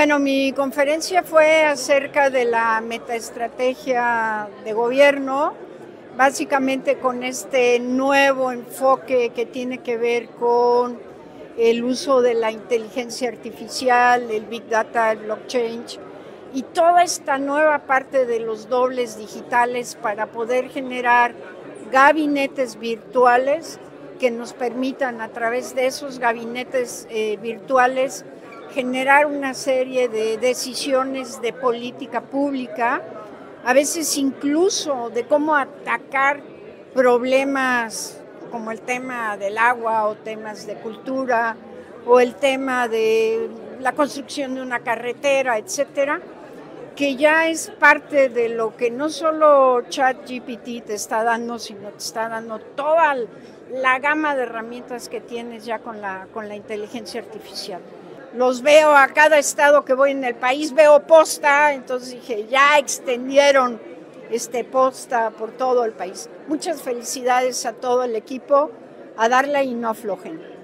Bueno, mi conferencia fue acerca de la metaestrategia de gobierno, básicamente con este nuevo enfoque que tiene que ver con el uso de la inteligencia artificial, el big data, el blockchain y toda esta nueva parte de los dobles digitales para poder generar gabinetes virtuales que nos permitan a través de esos gabinetes eh, virtuales generar una serie de decisiones de política pública, a veces incluso de cómo atacar problemas como el tema del agua o temas de cultura o el tema de la construcción de una carretera, etcétera, que ya es parte de lo que no solo ChatGPT te está dando, sino te está dando toda la gama de herramientas que tienes ya con la, con la inteligencia artificial. Los veo a cada estado que voy en el país, veo posta, entonces dije, ya extendieron este posta por todo el país. Muchas felicidades a todo el equipo, a darle y no aflojen.